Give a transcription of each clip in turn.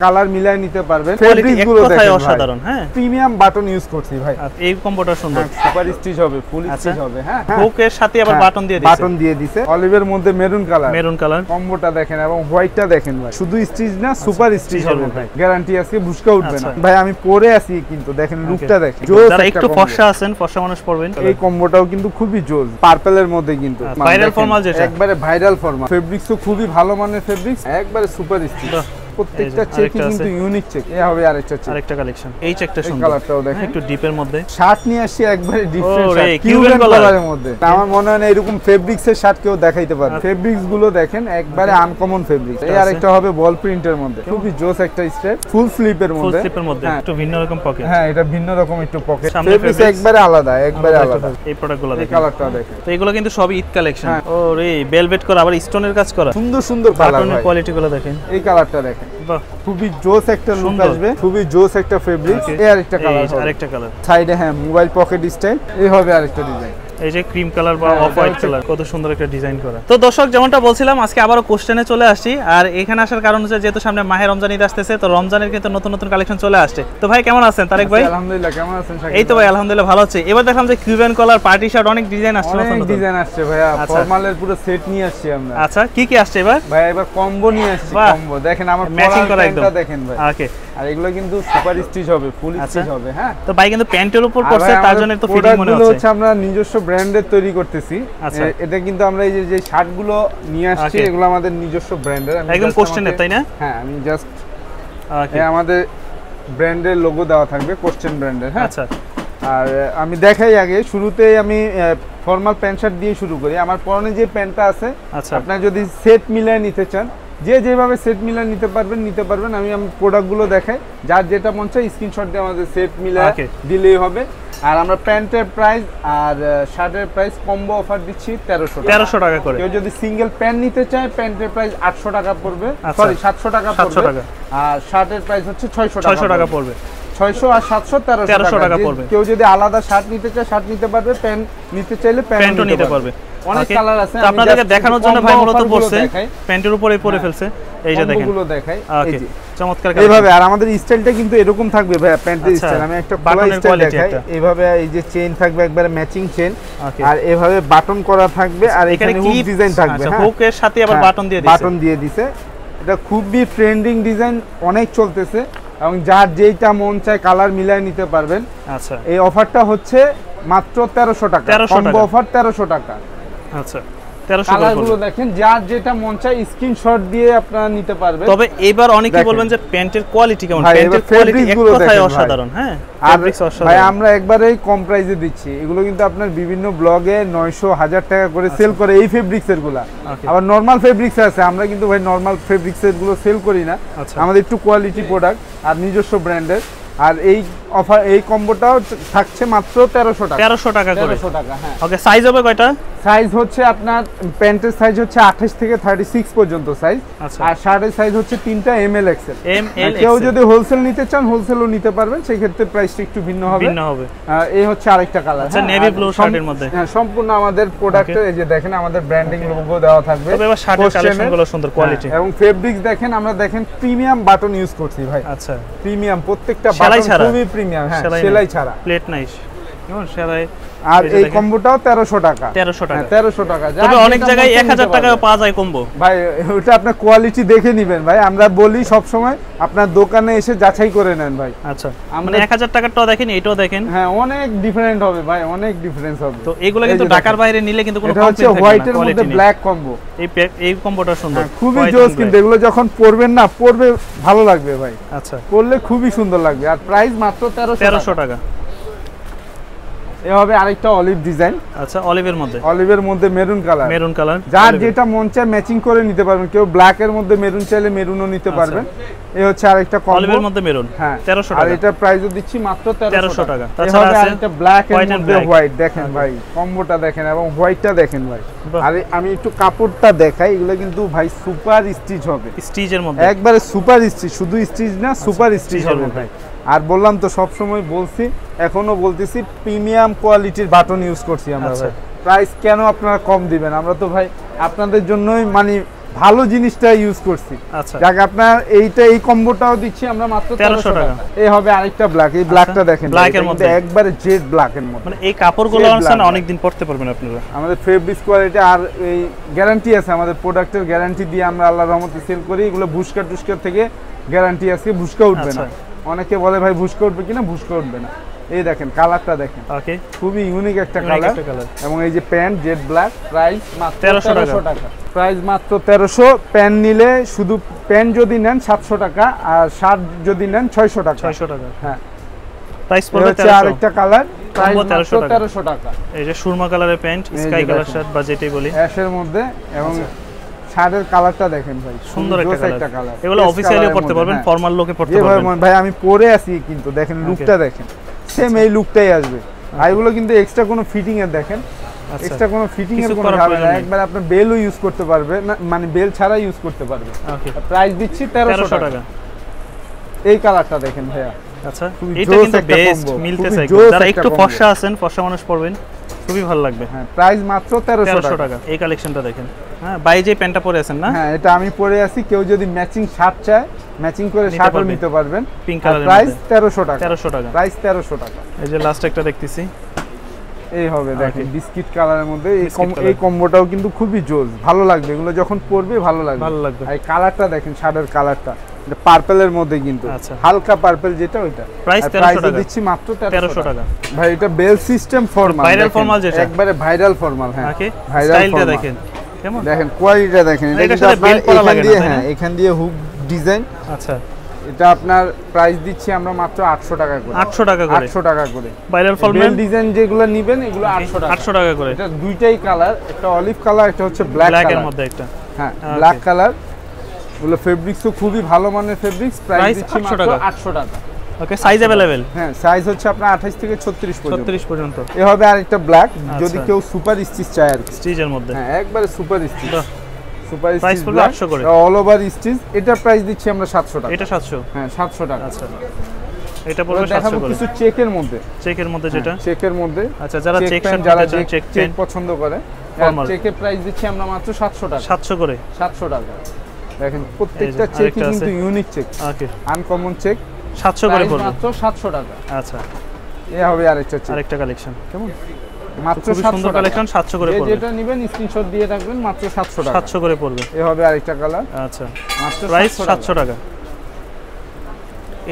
Colour মিলাই নিতে পারবেন। ফেব্রিকগুলো দেখেন অসাধারণ হ্যাঁ? প্রিমিয়াম বাটন ইউজ করছি ভাই। এই কম্বোটা সুন্দর। সুপার স্টিচ হবে ফুল আচ্ছা। স্টিচ হবে হ্যাঁ হুকের সাথে আবার বাটন দিয়ে দিয়েছে বাটন দিয়ে দিছে। অলিভের মধ্যে মেরুন কালার মেরুন কালার কম্বোটা দেখেন এবং হোয়াইটটা দেখেন ভাই। শুধু স্টিচ না সুপার স্টিচ হবে ভাই। গ্যারান্টি আছে বুসকা উঠবে না। আচ্ছা। ভাই আমি পরে আছি কিন্তু দেখেন লুকটা দেখেন। যারা একটু ফর্সা আছেন ফর্সা মানুষ পরবেন। এই কম্বোটাও কিন্তু খুবই জোস। পার্পেলের মধ্যে কিন্তু। ভাইরাল দেখেন, formal যেটা। একবারে ভাইরাল ফর্মাল ফেব্রিক্সও খুবই ভালো মানের ফেব্রিক্স একবারে সুপার স্টিচ প্রত্যেকটা আরেকটা কিন্তু ইউনিক চেক এ হবে আরেকটা চেক আরেকটা কালেকশন এই চেকটা সুন্দর। কালারটাও দেখেন। হ্যাঁ, একটু ডিপের মধ্যে। শার্ট নিয়ে আসছি একবারে ডিফারেন্ট ওরে, কিউবেন কালারের মধ্যে। আমার মনে হয় না এরকম ফেব্রিক্স এর শার্ট কেউ দেখাইতে পারে আচ্ছা। ফেব্রিক্সগুলো দেখেন একবারে আনকমন ফেব্রিক্স এই আরেকটা হবে বল প্রিন্টের মধ্যে। খুবই জোস একটা স্টেপ ফুল স্লিপের ফুল মধ্যে। স্লিপের মধ্যে হ্যাঁ। একটু ভিন্ন রকম পকেট হ্যাঁ এটা ভিন্ন রকম একটু পকেট ফেব্রিক্স একবারে আলাদা একবারে আলাদা এই প্রোডাক্টগুলো দেখেন। কালারটা দেখেন। তো এগুলো কিন্তু সবই ঈদ কালেকশন হ্যাঁ। ও বেলভেট করা আবার স্টোনের কাজ করা। সুন্দর সুন্দর কালার কোয়ালিটি গুলো দেখেন। এই কালারটা দেখেন। খুবই জোস একটা লুক আসবে। খুবই জোস একটা ফেব্রিক. এই আরেকটা কালার আরেকটা কালার সাইডে হ্যাঁ মোবাইল পকেট স্টাইল এই হবে আরেকটা ডিজাইন এই যে ক্রিম কালার বা অফ হোয়াইট কালার কত সুন্দর একটা ডিজাইন করা। তো দর্শক যেমনটা বলছিলাম আজকে আবারও কোশ্চেনে চলে আসছি। আর এখানে আসার কারণ হচ্ছে যেহেতু সামনে মাহে রমজান ঈদ আসতেছে তো রমজানের কিন্তু নতুন নতুন কালেকশন চলে আসছে। তো ভাই কেমন আছেন? তারেক ভাই? আলহামদুলিল্লাহ কেমন আছেন এই তো ভাই আলহামদুলিল্লাহ ভালো আছে। এবার দেখলাম যে কিউবেন কলার পার্টি শার্ট অনেক ডিজাইন আসছে অনেক ডিজাইন আসছে ভাইয়া আচ্ছা। ফরমালের পুরো সেট নিয়ে আসছি আমরা। আচ্ছা কি কি আসছে এবার? ভাই এবার কম্বো নিয়ে আসছি। কম্বো দেখেন আমার পরার করা একদম। দেখেন ভাই। ওকে আর এগুলো কিন্তু সুপার স্টিচ হবে ফুল আচ্ছা। স্টিচ হবে হ্যাঁ। তো ভাই কিন্তু প্যান্টের উপর ভাই তার জন্য তো ফিটিং মনে হচ্ছে। হচ্ছে আমরা নিজস্ব ব্র্যান্ডের তৈরি করতেছি। আচ্ছা। এটা কিন্তু আমরা এই যে নিয়ে আসছি এগুলো আমাদের নিজস্ব ব্র্যান্ডের একদম কোশ্চেনের তাই না? হ্যাঁ আমি জাস্ট আমাদের ব্র্যান্ডের লোগো দেওয়া থাকবে কোশ্চেন ব্র্যান্ডের হ্যাঁ। আচ্ছা। আর আমি দেখাই আগে শুরুতেই আমি ফর্মাল প্যান্ট শার্ট দিয়ে শুরু করি। আমার পরনে যে প্যান্টটা আছে আচ্ছা। আপনার যদি সেট মিলায় নিতে চান যে যেভাবে সেট মিলায় নিতে পারবেন নিতে পারবেন। আমি আমি প্রোডাক্টগুলো দেখাই। যার যেটা মন চায় স্ক্রিনশট দিয়ে আমাদের সেট Okay. দিলেই হবে। আর আমরা প্যান্টের প্রাইস আর শার্টের প্রাইস কম্বো অফার দিচ্ছি তেরোশো তেরোশো টাকা করে। কেউ যদি সিঙ্গেল প্যান্ট নিতে চায় প্যান্টের প্রাইস আটশো টাকা পড়বে। আচ্ছা। সরি সাতশো টাকা 700 পড়বে। টাকা। আর শার্টের প্রাইস হচ্ছে ছয়শো ছয়শো টাকা পড়বে। ছয়শো আর সাতশো 1300 তেরোশো টাকা। পড়বে। কেউ যদি আলাদা শার্ট নিতে চায় শার্ট নিতে পারবে প্যান্ট নিতে চাইলে প্যান্টও নিতে পারবে। অনেক. কালার আছে আপনাদেরকে দেখানোর জন্য ভাই মূলত দেখাই। প্যান্টের উপরে পরে হ্যাঁ। ফেলছে। এই যে দেখেন। দেখাই। এই যে। চমৎকার এইভাবে আর আমাদের স্টাইলটা কিন্তু এরকম থাকবে ভাই প্যান্টের আচ্ছা, স্টাইল আমি একটা খোলা বাটনের স্টাইল দেখাই। এইভাবে এই যে চেইন থাকবে একবারে ম্যাচিং চেইন আর এভাবে বাটন করা থাকবে আর এখানে হুক ডিজাইন থাকবে হ্যাঁ। হুকের সাথে আবার হ্যাঁ, বাটন দিয়ে দিয়েছে। বাটন দিয়ে দিছে এটা খুবই ট্রেন্ডিং ডিজাইন অনেক চলতেছে। এবং যার যেইটা মন চায় কালার মিলাই নিতে পারবেন। আচ্ছা। এই অফারটা হচ্ছে মাত্র তেরোশো টাকা। 1300 কম্বো টাকা। অফার তেরোশো টাকা। আচ্ছা তেরোশো দেখেন যার যেটা মন চায় স্ক্রিনশট দিয়ে আপনারা নিতে পারবেন। তবে এবার অনেকে বলবেন যে প্যান্টের কোয়ালিটি কেমন? প্যান্টের কোয়ালিটি এক কথায় অসাধারণ হ্যাঁ? আর ভাই আমরা একবারেই কম প্রাইসে দিচ্ছি। এগুলো কিন্তু আপনার বিভিন্ন ব্লগে টাকা করে সেল করে এই গুলা। আবার নর্মাল ফেব্রিক্স আছে আমরা কিন্তু ভাই নর্মাল ফেব্রিক্স এরগুলো সেল করি না। আচ্ছা। আমাদের একটু কোয়ালিটি প্রোডাক্ট আর নিজস্ব ব্র্যান্ডের আর এই অফার এই কম্বোটাও থাকছে মাত্র তেরোশো টাকা। তেরোশো টাকা করে। তেরোশো টাকা হ্যাঁ। ওকে সাইজ হবে কয়টা? সাইজ হচ্ছে আপনার প্যান্টের সাইজ হচ্ছে আঠাশ থেকে থার্টি সিক্স পর্যন্ত সাইজ। আচ্ছা। আর শার্টের সাইজ হচ্ছে তিনটা M L XL M L কেউ যদি হোলসেল নিতে চান হোলসেলও নিতে পারবেন সেই ক্ষেত্রে প্রাইসটা একটু ভিন্ন হবে। ভিন্ন হবে। এই হচ্ছে আরেকটা কালার আচ্ছা, navy blue শার্টের মধ্যে। হ্যাঁ সম্পূর্ণ আমাদের প্রোডাক্টে এই যে দেখেন আমাদের ব্র্যান্ডিং লোগো দেওয়া থাকবে। তবে এবার শার্টের Question কালেকশন এর। গুলো সুন্দর কোয়ালিটি হ্যাঁ, এবং ফেব্রিক্স দেখেন আমরা দেখেন প্রিমিয়াম বাটন ইউজ করছি ভাই। আচ্ছা। প্রিমিয়াম প্রত্যেকটা বাটন খুবই প্রিমিয়াম হ্যাঁ সেলাই সেলাই ছাড়া। প্লেট নাইস কেমন সেলাই? আর এই। কম্বোটাও তেরোশো টাকা। তেরোশো টাকা। হ্যাঁ তেরোশো টাকা। তবে অনেক জায়গায় মন এক হাজার নিতে টাকা পারবেন। পাওয়া যায় কম্বো। ভাই ওটা আপনার কোয়ালিটি দেখে নিবেন ভাই। আমরা বলি সব সময় আপনার দোকানে এসে যাচাই করে নেন ভাই। আচ্ছা। মানে এক হাজার টাকারটাও দেখেন এটাও দেখেন। হ্যাঁ অনেক ডিফারেন্ট হবে ভাই। অনেক ডিফারেন্স হবে। তো এগুলো কিন্তু ঢাকার বাইরে নিলে কিন্তু কোনো কমপ্লেইন থাকবে না হোয়াইটের মধ্যে ব্ল্যাক কম্বো এই এই কম্বোটা সুন্দর। খুবই জোস কিন্তু। এগুলো যখন পরবেন না পরবে ভালো লাগবে ভাই। আচ্ছা। পরলে খুবই সুন্দর লাগবে। আর প্রাইস মাত্র তেরোশো তেরোশো টাকা। এ হবে আরেকটা অলিভ ডিজাইন আচ্ছা অলিভের মধ্যে। অলিভের মধ্যে মেরুন কালার মেরুন কালার যার যেটা মন চায় ম্যাচিং করে নিতে পারবেন। কেউ ব্ল্যাক এর মধ্যে মেরুন চাইলে মেরুনও নিতে পারবেন। এই হচ্ছে আরেকটা অলিভের মধ্যে মেরুন হ্যাঁ। তেরোশো আর এটা প্রাইসও দিচ্ছি মাত্র 1300 1300 টাকা। টাকা। তাছাড়া আছে আরেকটা ব্ল্যাক এর মধ্যে হোয়াইট দেখেন ভাই কম্বোটা দেখেন এবং হোয়াইটটা দেখেন ভাই। আর আমি একটু কাপড়টা দেখাই এগুলো কিন্তু ভাই সুপার স্টিচ হবে। স্টিচের মধ্যে। একবারে সুপার স্টিচ শুধু স্টিচ না সুপার স্টিচ হবে। ভাই। আর বললাম তো সব সময় বলছি এখনও বলতেছি প্রিমিয়াম কোয়ালিটির বাটন ইউজ করছি আমরা আচ্ছা। ভাই। প্রাইস কেন আপনারা কম দিবেন? আমরা তো ভাই আপনাদের জন্যই মানে ভালো জিনিসটা ইউজ করছি। আচ্ছা। যাক আপনার এইটা এই কম্বোটাও দিচ্ছি আমরা মাত্র 1300 টাকা। এই হবে আরেকটা ব্ল্যাক এই ব্ল্যাকটা দেখেন black এটা এর মধ্যে। একবারে জেড ব্ল্যাক এর মধ্যে। মানে এই কাপড়গুলো আনছেন black। অনেকদিন পরতে পারবেন আপনারা। আমাদের ফেব্রিক্স কোয়ালিটি আর এই গ্যারান্টি আছে আমাদের প্রোডাক্টের গ্যারান্টি দিয়ে আমরা আল্লাহর রহমতে সেল করি। এগুলো ভুসকা টুসকা থেকে গ্যারান্টি আছে ভুসকা উঠবে না। আচ্ছা। অনেকে বলে ভাই ভুসকা উঠবে কিনা? ভুসকা উঠবে না। এই দেখেন কালারটা দেখেন। ওকে খুবই ইউনিক একটা কালার। এবং এই যে প্যান্ট জেড ব্ল্যাক প্রাইস মাত্র 1300 টাকা। প্রাইস মাত্র তেরোশো। প্যান্ট নিলে শুধু প্যান্ট যদি নেন সাতশো টাকা আর শার্ট যদি নেন ছয়শো টাকা। 600 টাকা। হ্যাঁ। প্রাইস পড়বে হচ্ছে 1300 আরেকটা কালার প্রাইস Combo 1300 টাকা। এই যে সুরমা কালারের প্যান্ট স্কাই কালার শার্ট বা যেটাই বলি। অ্যাশের মধ্যে এবং শার্টের কালারটা দেখেন ভাই। আচ্ছা। সুন্দর একটা কালার। এগুলো অফিসিয়ালিও পড়তে পারবেন হ্যাঁ। ফর্মাল লোকে পড়তে পারবেন। ভাই আমি পরে আছি কিন্তু দেখেন লুকটা দেখেন। সেম এই লুকটাই আসবে। আর এগুলো কিন্তু এক্সট্রা কোনো ফিটিং এর দেখেন। আচ্ছা। এক্সট্রা কোনো ফিটিং এর কোনো ঝামেলা। নেই। একবার আপনি বেলও ইউজ করতে পারবে না মানে বেল ছাড়া ইউজ করতে পারবে। প্রাইস দিচ্ছি তেরোশো 1300 টাকা। এই কালারটা দেখেন ভাইয়া। আচ্ছা। এটা কিন্তু বেস্ট মিলতেছে যারা একটু ফর্সা আছেন ফর্সা মানুষ পড়বেন খুবই ভালো লাগবে। হ্যাঁ প্রাইস মাত্র টাকা। এই কালেকশনটা দেখেন। হ্যাঁ বাই যে প্যান্টটা পরে আছেন না? হ্যাঁ এটা আমি পরে আছি। কেউ যদি ম্যাচিং শার্ট চায় ম্যাচিং করে শার্টও নিতে পারবেন। পিঙ্ক আর কালারের প্রাইস টাকা। টাকা। প্রাইস তেরোশো টাকা। এই যে লাস্ট একটা দেখতেছি। এই হবে দেখেন বিস্কিট কালারের মধ্যে। এই কম্বোটাও কিন্তু খুবই জোস। ভালো লাগবে। এগুলো যখন পরবে ভালো লাগবে। ভালো লাগবে। আর কালারটা দেখেন শার্টের কালারটা পার্পেলের মধ্যে কিন্তু। আচ্ছা। হালকা পার্পেল যেটা ওইটা। 1300 টাকা। দিচ্ছি মাত্র তেরোশো তেরোশো টাকা। ভাই এটা bell system formal Viral formal যেটা? একবারে ভাইরাল ফর্মাল হ্যাঁ। ভাইরাল স্টাইলটা দেখেন। কেমন? দেখেন কোয়ালিটিটা দেখেন। এটা কিন্তু আপনার এখান দিয়ে হ্যাঁ এখান দিয়ে হুক ডিজাইন আচ্ছা। এটা আপনার প্রাইস দিচ্ছি আমরা মাত্র আটশো টাকা করে। আটশো টাকা করে। আটশো টাকা করে। ভাইরাল বেল ডিজাইন যেগুলো নিবেন এগুলো আটশো টাকা। আটশো টাকা করে। এটা দুইটাই কালার একটা অলিভ কালার একটা হচ্ছে ব্ল্যাক ব্ল্যাক এর মধ্যে একটা। হ্যাঁ ব্ল্যাক কালার এগুলো ফেব্রিক্স তো খুবই ভালো মানের ফেব্রিক্স প্রাইস দিচ্ছি মাত্র 800 টাকা। ওকে সাইজ অ্যাভেলেবেল হ্যাঁ সাইজ হচ্ছে আপনার 28 থেকে 36 পর্যন্ত। ছত্রিশ পর্যন্ত। এ হবে আরেকটা ব্ল্যাক যদি আচ্ছা। কেউ সুপার স্টিচ চায় আর স্টিচের মধ্যে। হ্যাঁ একবারে সুপার স্টিচ সুপার স্টিচ পড়বে 800 করে। অল ওভার স্টিচ এটা প্রাইস দিচ্ছি আমরা 700 টাকা। এটা সাতশো? হ্যাঁ 700 টাকা। আচ্ছা। এটা পড়বে সাতশো দেখাবো করে। কিছু চেকের মধ্যে। চেকের মধ্যে যেটা? চেকের মধ্যে। আচ্ছা যারা চেক যারা চেক চেক পছন্দ করে। চেকের প্রাইস দিচ্ছি আমরা মাত্র 700 টাকা। সাতশো করে। 700 টাকা। দেখেন প্রত্যেকটা চেকই কিন্তু unique check okay uncommon check সাতশো করে প্রাইস পড়বে। মাত্র 700 টাকা। আচ্ছা। এ হবে আরেকটা চেক আরেকটা কালেকশন কেমন? মাত্র 700 সুন্দর কালেকশন সাতশো করে যে পড়বে। যেটা নেবেন স্ক্রিনশট দিয়ে রাখবেন মাত্র 700 টাকা। সাতশো করে পড়বে। এ হবে আরেকটা কালার আচ্ছা। মাত্র প্রাইস 700 সাতশো টাকা।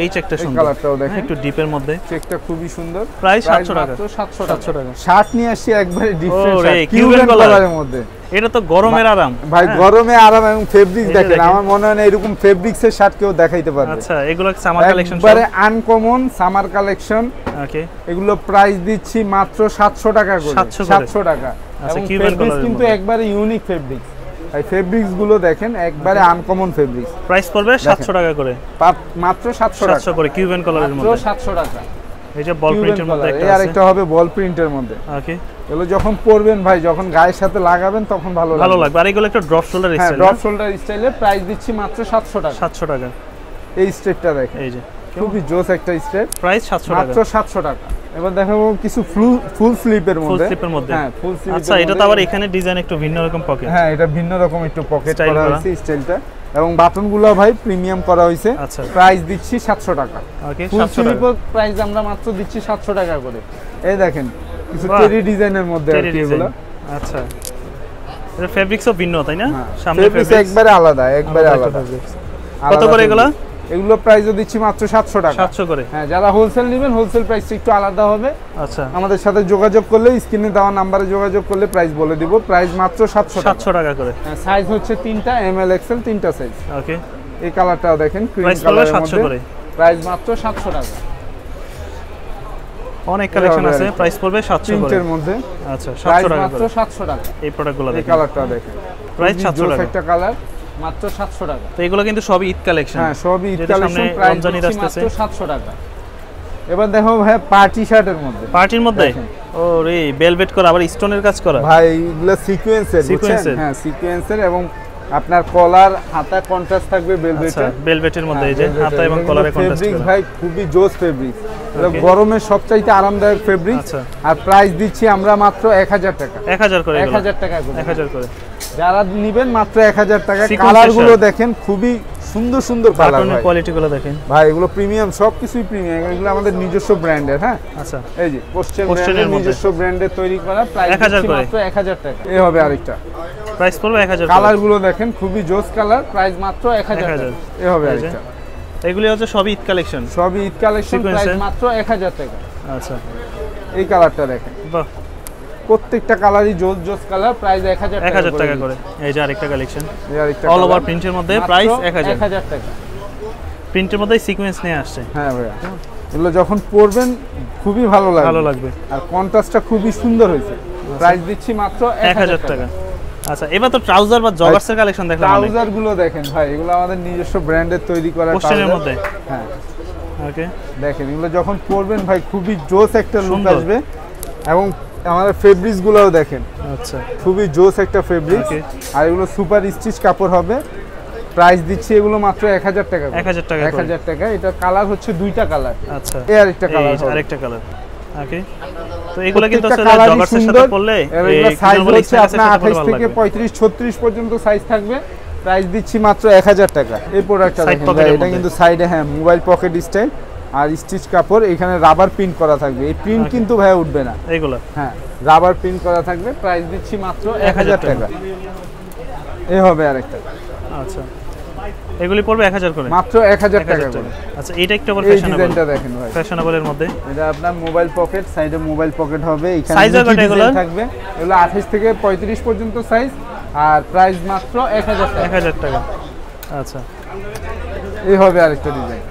এই চেকটা সুন্দর। কালারটাও দেখেন। একটু ডিপের মধ্যে। চেকটা খুবই সুন্দর। প্রাইস প্রাইস 700 টাকা। মাত্র 700 সাতশো টাকা। টাকা। শার্ট নিয়ে আসছি একবারে ডিফারেন্ট কিউবেন। কালারের মধ্যে। এটা তো গরমের আরাম। ভাই হ্যাঁ। গরমে আরাম এবং যে দেখেন। আমার মনে হয় না এরকম ফেব্রিক্স এর শার্ট কেউ দেখাইতে পারবে। আচ্ছা এগুলো সামার কালেকশন একবারে আনকমন সামার কালেকশন ওকে। এগুলো প্রাইস দিচ্ছি মাত্র 700 টাকা করে। 700 টাকা। আচ্ছা, এবং ফেব্রিক্স কিন্তু একবারে ইউনিক ফেব্রিক্স এই ফেব্রিক্সগুলো দেখেন একবারে আনকমন ফেব্রিক্স প্রাইস পড়বে সাতশো টাকা করে। মাত্র 700 টাকা। করে কিউবেন কালারের মাত্র 700 টাকা। এই যে বল প্রিন্টের মধ্যে একটা আছে। আরেকটা হবে বল প্রিন্টের মধ্যে। ওকে এগুলো যখন পরবেন ভাই যখন গায়ের সাথে লাগাবেন তখন ভালো ভালো লাগবে। আর এগুলো একটা ড্রপ শোল্ডার হ্যাঁ স্টাইল ড্রপ শোল্ডার স্টাইলে প্রাইস দিচ্ছি মাত্র 700 টাকা। সাতশো টাকা। এই স্টেপটা দেখেন। এই যে। খুবই জোস একটা স্টেপ। প্রাইস সাতশো টাকা। মাত্র 700 টাকা। এবার দেখাবো কিছু ফুল ফুল স্লিপের ফুল মধ্যে। স্লিপের মধ্যে। হ্যাঁ ফুল স্লিপ আচ্ছা এটা তো আবার এখানে ডিজাইন একটু ভিন্ন রকম পকেট হ্যাঁ এটা ভিন্ন রকম একটু পকেট করা। হয়েছে স্টাইলটা এবং বাটনগুলো ভাই প্রিমিয়াম করা হয়েছে। আচ্ছা। প্রাইস দিচ্ছি 700 টাকা। ওকে ফুল স্লিপের প্রাইস আমরা মাত্র দিচ্ছি 700 টাকা করে। এই দেখেন কিছু। টেরি ডিজাইনের মধ্যে আর কি এগুলো। আচ্ছা। এটা ফেব্রিক্সও ভিন্ন তাই না? সামনে ফেব্রিক্স হ্যাঁ। একবারে আলাদা একবারে আলাদা কত করে এগুলো। এগুলো প্রাইসও দিচ্ছি মাত্র 700 টাকা। সাতশো করে। হ্যাঁ যারা হোলসেল নেবেন হোলসেল প্রাইসটা একটু আলাদা হবে। আচ্ছা। আমাদের সাথে যোগাযোগ করলে স্ক্রিনে দেওয়া নাম্বারে যোগাযোগ করলে প্রাইস বলে দিব। প্রাইস মাত্র 700 টাকা। সাতশো টাকা করে। সাইজ হচ্ছে তিনটা এম এল এক্সেল তিনটা সাইজ ওকে এই কালারটাও দেখেন ক্রিম প্রাইস কালারের সাতশো মধ্যে। করে। প্রাইস মাত্র 700 টাকা। অনেক কালেকশন আছে। প্রাইস পড়বে সাতশো করে। প্রিন্টের মধ্যে। আচ্ছা প্রাইস সাতশো টাকা মাত্র 700 টাকা। এই প্রোডাক্টগুলো দেখেন এই দেখেন। কালারটাও দেখেন। প্রাইস খুবই সাতশো জোস টাকা। একটা কালার মাত্র 700 টাকা। তো এগুলো কিন্তু সবই ঈদ কালেকশন হ্যাঁ সবই ঈদ কালেকশন প্রাইস। মাত্র 700 টাকা। এবার দেখো ভাই পার্টি শার্টের মধ্যে। পার্টির মধ্যে? দেখেন। ও বেলভেট করা আবার স্টোনের কাজ করা? ভাই এগুলো সিকোয়েন্সের Sequence-এর? হ্যাঁ সিকোয়েন্সের এবং আপনার কলার হাতা কন্ট্রাস্ট থাকবে আচ্ছা বেলভেটের বেলভেটের মধ্যে এই যে হ্যাঁ, হাতা এবং কলারে কন্ট্রাস্ট ফেব্রিক্স করা। ভাই খুবই জোস ফেব্রিক্স Okay. গরমের সবচাইতে আরামদায়ক ফেব্রিক্স আচ্ছা। আর প্রাইস দিচ্ছি আমরা মাত্র এক হাজার টাকা। এক হাজার করে এক এগুলো। হাজার টাকা করে। এক হাজার করে। যারা নিবেন মাত্র এক হাজার টাকা Sequence কালারগুলো দেখেন খুবই সুন্দর সুন্দর কালার বাটনের কোয়ালিটি গুলো দেখেন। ভাই এগুলো প্রিমিয়াম সব কিছুই প্রিমিয়াম এগুলো আমাদের নিজস্ব ব্র্যান্ডের হ্যাঁ? আচ্ছা। এই যে কোশ্চেন ব্র্যান্ডের। নিজস্ব ব্র্যান্ডের তৈরি করা প্রাইস 1000। মাত্র এক হাজার টাকা। এই হবে আরেকটা। প্রাইস পড়বে এক হাজার কালারগুলো দেখেন খুবই জোস কালার প্রাইস মাত্র এক হাজার 1000 টাকা। এই হবে আরেকটা। এগুলি হচ্ছে সবই ঈদ কালেকশন সবই ঈদ কালেকশন প্রাইস মাত্র এক হাজার টাকা। আচ্ছা। এই কালারটা দেখেন। বাহ। প্রত্যেকটা কালারই জোস জোস কালার প্রাইস এক হাজার এক হাজার টাকা করে। এই যে আরেকটা কালেকশন এই আরেকটা অল ওভার প্রিন্টের মধ্যে প্রাইস এক হাজার। এক হাজার টাকা। প্রিন্টের মধ্যে সিকোয়েন্স নিয়ে আসছে। হ্যাঁ ভাইয়া। এগুলো যখন পরবেন খুবই ভালো লাগবে। ভালো লাগবে। আর কন্ট্রাস্টটা খুবই সুন্দর হয়েছে। প্রাইস দিচ্ছি মাত্র এক হাজার টাকা। আচ্ছা এবার তো ট্রাউজার বা জগার্সের কালেকশন দেখলাম ট্রাউজারগুলো দেখেন ভাই এগুলো আমাদের নিজস্ব ব্র্যান্ডের তৈরি করা trouser। মধ্যে? হ্যাঁ। ওকে দেখেন এগুলো যখন পরবেন ভাই খুবই জোস একটা লুক আসবে। এবং আমাদের ফেব্রিক্স গুলোও দেখেন। আচ্ছা। খুবই জোস একটা ফেব্রিক আর এগুলো সুপার স্টিচ কাপড় হবে। প্রাইস দিচ্ছি এগুলো মাত্র এক হাজার টাকা এক হাজার টাকা এক করে। হাজার টাকা। এটা কালার হচ্ছে দুইটা কালার আচ্ছা। এই আরেকটা কালার আরেকটা কালার ওকে তো এগুলো কিন্তু আসলে জগার্সের সাথে পড়লে সাইজ হচ্ছে আপনার আঠাইশ থেকে পঁয়ত্রিশ ছত্রিশ পর্যন্ত সাইজ থাকবে। প্রাইস দিচ্ছি মাত্র এক হাজার টাকা। এই প্রোডাক্টটা দেখেন এটা কিন্তু সাইডে হ্যাঁ মোবাইল পকেট স্টাইল আর স্টিচ কাপড় এখানে রাবার প্রিন্ট করা থাকবে। এই প্রিন্ট কিন্তু ভাই উঠবে না। এইগুলো? হ্যাঁ রাবার প্রিন্ট করা থাকবে। প্রাইস দিচ্ছি মাত্র এক হাজার টাকা। এ হবে আরেকটা। আচ্ছা। এগুলি পড়বে এক হাজার করে? মাত্র এক হাজার টাকা করে। আচ্ছা এটা একটু আবার ফ্যাশনেবল ডিজাইনটা দেখেন ভাই। ফ্যাশনেবলের মধ্যে? এটা আপনার মোবাইল পকেট সাইডে মোবাইল পকেট হবে। এখানে হবে নিচে কত design থাকবে। এগুলো আঠাশ থেকে পঁয়ত্রিশ পর্যন্ত সাইজ আর প্রাইস মাত্র এক হাজার এক টাকা হাজার টাকা। আচ্ছা। এই হবে আরেকটা ডিজাইন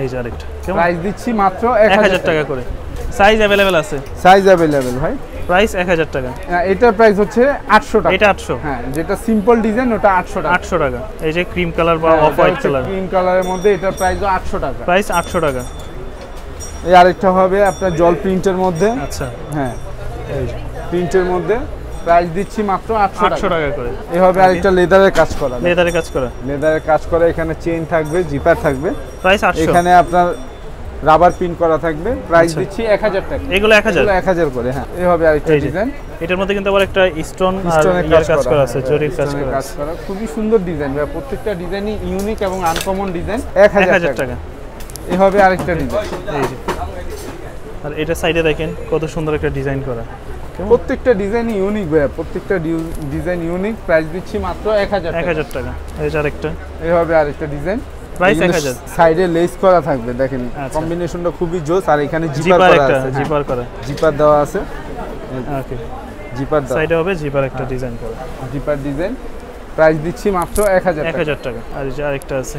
এই যে আরেকটা। কেমন? প্রাইস দিচ্ছি মাত্র এক হাজার টাকা। করে। সাইজ অ্যাভেলেবেল আছে? সাইজ অ্যাভেলেবেল ভাই। প্রাইস এক হাজার টাকা। হ্যাঁ, এটার প্রাইস হচ্ছে আটশো টাকা। এটা আটশো। হ্যাঁ যেটা সিম্পল ডিজাইন ওটা আটশো টাকা। আটশো টাকা। এই যে ক্রিম কালার বা অফ হোয়াইট কালার ক্রিম কালারের মধ্যে এটার প্রাইসও আটশো টাকা। প্রাইস আটশো টাকা। এই আরেকটা হবে আপনার জল প্রিন্টের মধ্যে। আচ্ছা। হ্যাঁ এই প্রিন্টের মধ্যে। প্রাইস দিচ্ছি মাত্র আটশো আটশো টাকা। টাকা করে। এই হবে আরেকটা লেদারের কাজ করা লেদারে কাজ করা। লেদারের কাজ করা এখানে চেইন থাকবে জিপার থাকবে। প্রাইস আটশো। এখানে আপনার রাবার পিন করা থাকবে। প্রাইস আচ্ছা। দিচ্ছি এক হাজার টাকা। এগুলো এক হাজার। এক হাজার করে হ্যাঁ। এই হবে আরেকটা ডিজাইন এটার মধ্যে কিন্তু আবার একটা স্টোন আর ইয়ার কাজ করা। আছে জরির কাজ স্টোনের করা কাজ করা। খুবই সুন্দর ডিজাইন ভাই। প্রত্যেকটা ডিজাইনই ইউনিক এবং আনকমন ডিজাইন এক এক হাজার হাজার টাকা। টাকা। এই হবে আরেকটা ডিজাইন এই যে। আর এটা সাইডে দেখেন কত সুন্দর একটা ডিজাইন করা? প্রত্যেকটা ডিজাইন ইউনিক ভাই প্রত্যেকটা ডিজাইন ইউনিক প্রাইস দিচ্ছি মাত্র এক হাজার এক টাকা হাজার টাকা। এই যে আরেকটা। এই হবে আরেকটা ডিজাইন প্রাইস এক হাজার। সাইডে লেস করা থাকবে দেখেন। কম্বিনেশনটা খুবই জোস আর এখানে জিপার করা আছে জিপার করা। জিপার দেওয়া আছে। ওকে জিপার দেওয়া। সাইডে হবে জিপার একটা ডিজাইন করা। জিপার ডিজাইন প্রাইস দিচ্ছি মাত্র এক হাজার এক টাকা। হাজার টাকা। আর যে আরেকটা আছে।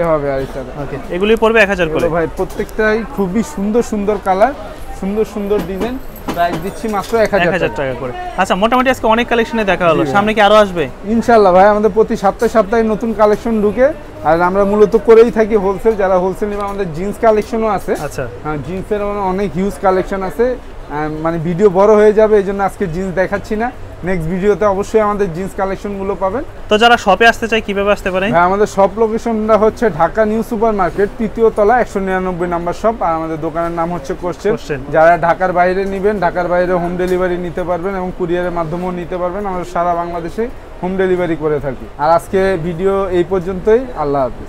এ হবে আরেকটা। ওকে এগুলি পড়বে এক হাজার করে। ভাই প্রত্যেকটাই খুবই সুন্দর সুন্দর কালার সুন্দর সুন্দর ডিজাইন প্রাইস দিচ্ছি মাত্র টাকা। করে। আচ্ছা মোটামুটি আজকে অনেক কালেকশনে দেখা হলো। সামনে কি আরও আসবে? ইনশাল্লাহ ভাই আমাদের প্রতি সপ্তাহে সপ্তাহে নতুন কালেকশন ঢুকে আর আমরা মূলত করেই থাকি হোলসেল যারা হোলসেল নেবে আমাদের জিন্স কালেকশনও আছে। আচ্ছা। হ্যাঁ জিন্সের অনেক হিউজ কালেকশন আছে মানে ভিডিও বড় হয়ে যাবে এই জন্য আজকে জিন্স দেখাচ্ছি না। নেক্সট ভিডিওতে অবশ্যই আমাদের জিন্স কালেকশনগুলো পাবেন। তো যারা শপে আসতে চায় কীভাবে আসতে পারে? হ্যাঁ আমাদের শপ লোকেশনটা হচ্ছে ঢাকা নিউ সুপার মার্কেট তৃতীয় তলা একশো নিরানব্বই নাম্বার শপ আর আমাদের দোকানের নাম হচ্ছে কোশ্চেন যারা ঢাকার বাইরে নেবেন ঢাকার বাইরে হোম ডেলিভারি নিতে পারবেন এবং কুরিয়ারের মাধ্যমেও নিতে পারবেন। আমরা সারা বাংলাদেশে হোম ডেলিভারি করে থাকি। আর আজকে ভিডিও এই পর্যন্তই আল্লাহ হাফিজ।